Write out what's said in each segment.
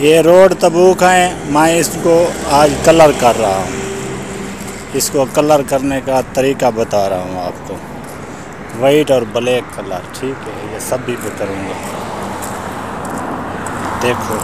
ये रोड तबूक हैं। मैं इसको आज कलर कर रहा हूँ। इसको कलर करने का तरीका बता रहा हूँ आपको। वाइट और ब्लैक कलर ठीक है? ये सब भी मैं करूँगा। देखो।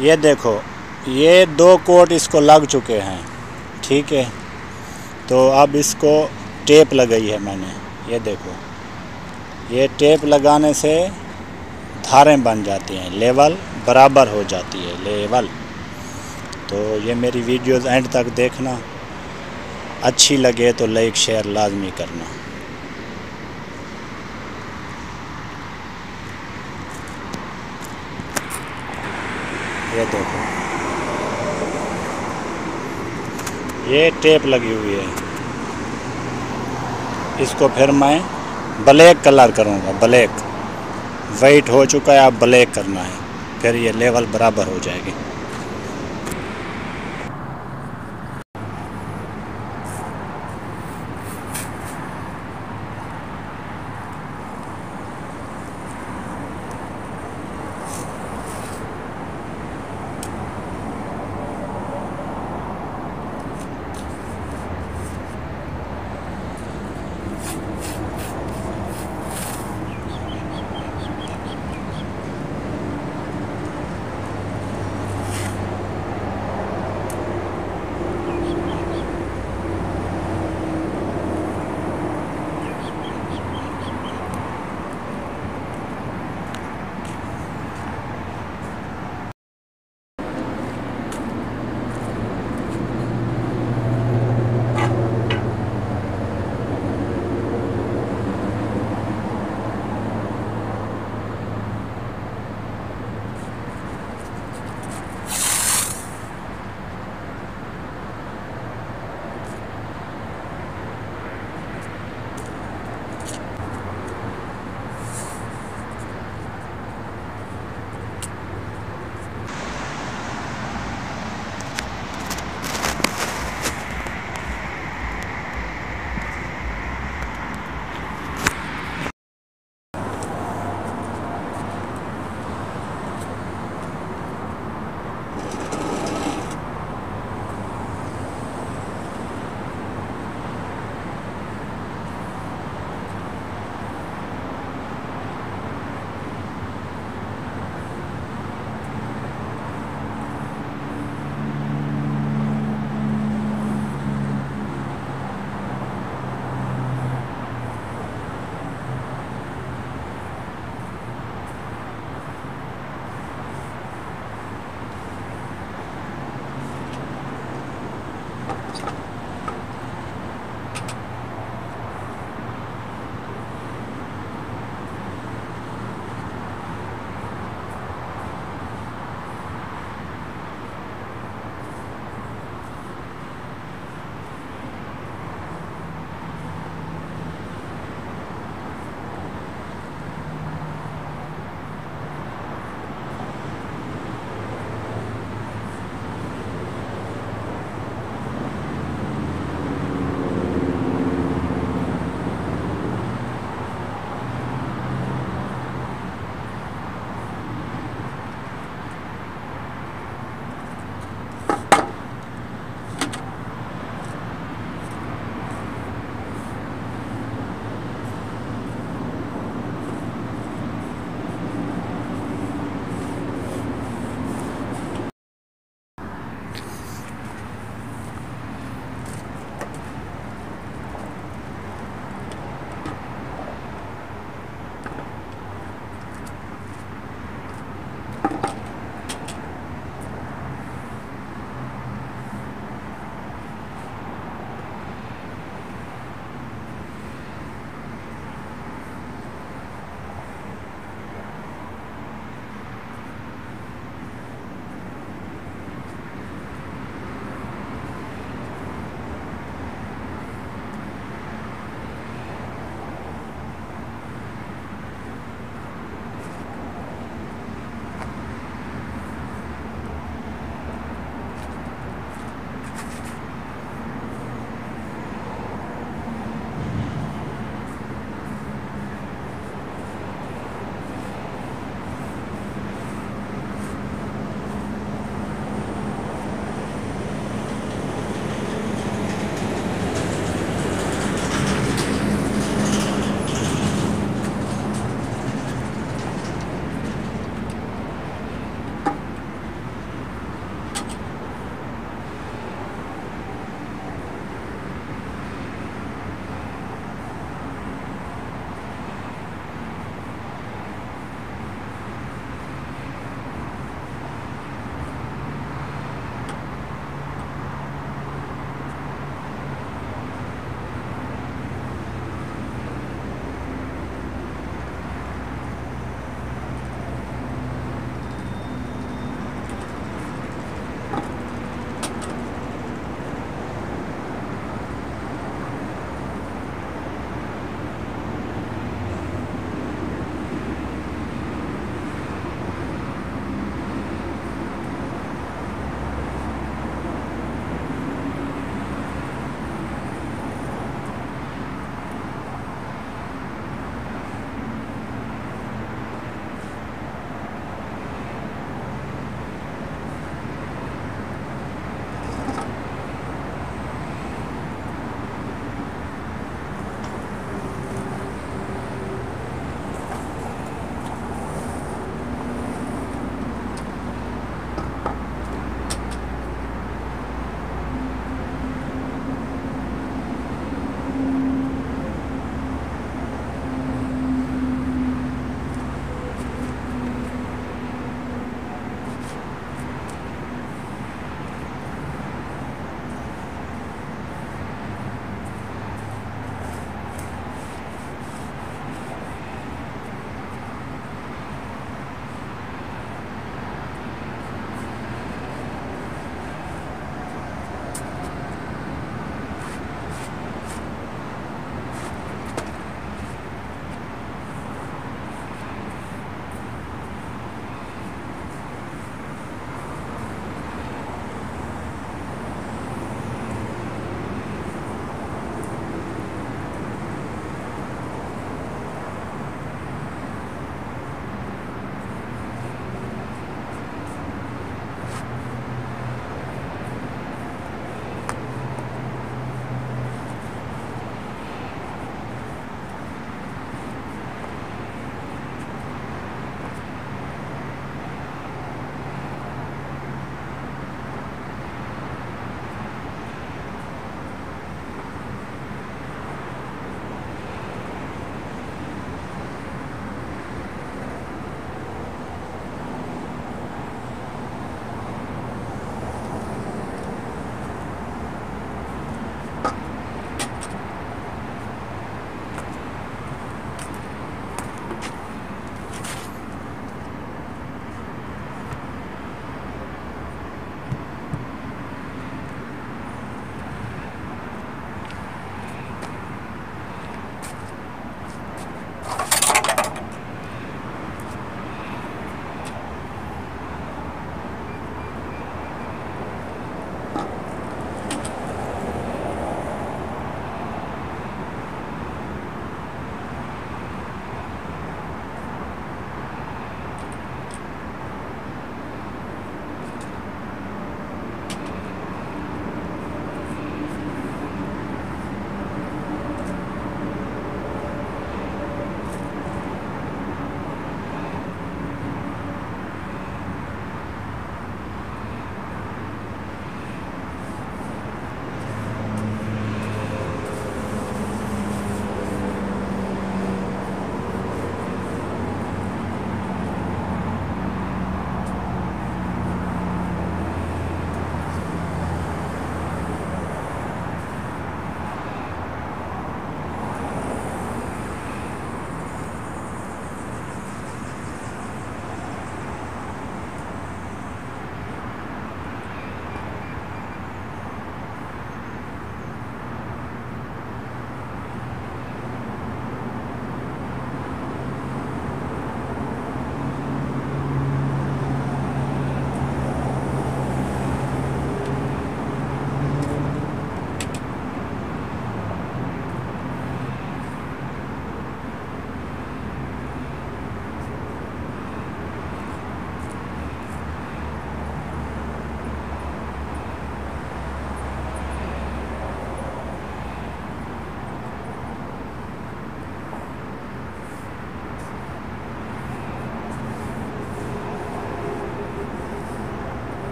ये देखो, ये दो कोट इसको लग चुके हैं, ठीक है? तो अब इसको टेप लगाई है मैंने, ये देखो। ये टेप लगाने से धारें बन जाती हैं, लेवल बराबर हो जाती है, लेवल। तो ये मेरी वीडियोस एंड तक देखना, अच्छी लगे तो लाइक, शेयर लाजमी करना। ये देखो ये टेप लगी हुई है। इसको फिर मैं ब्लैक कलर करूँगा ब्लैक वाइट हो चुका है अब ब्लैक करना है। फिर ये लेवल बराबर हो जाएगी।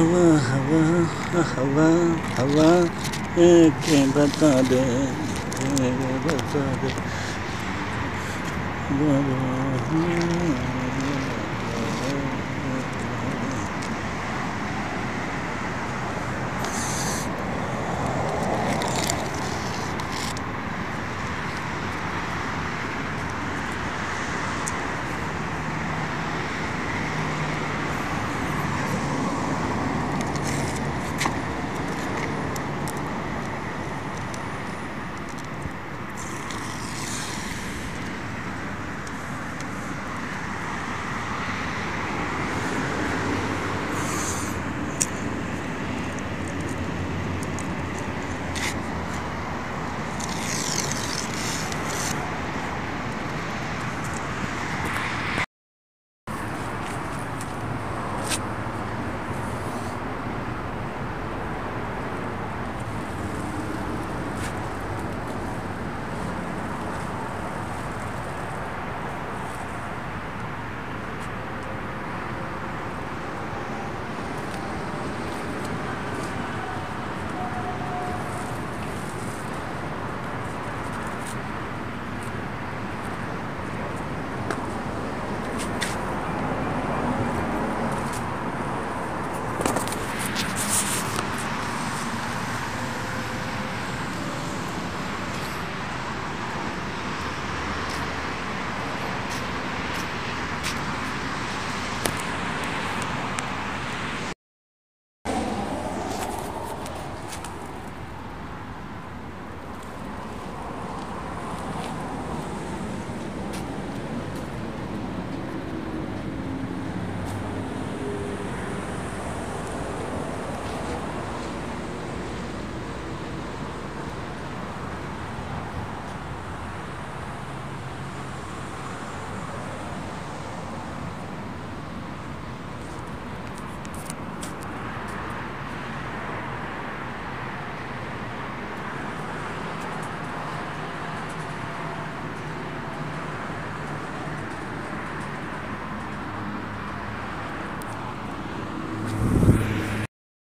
हवा हवा हवा हवा के बता दे बता दे बता दे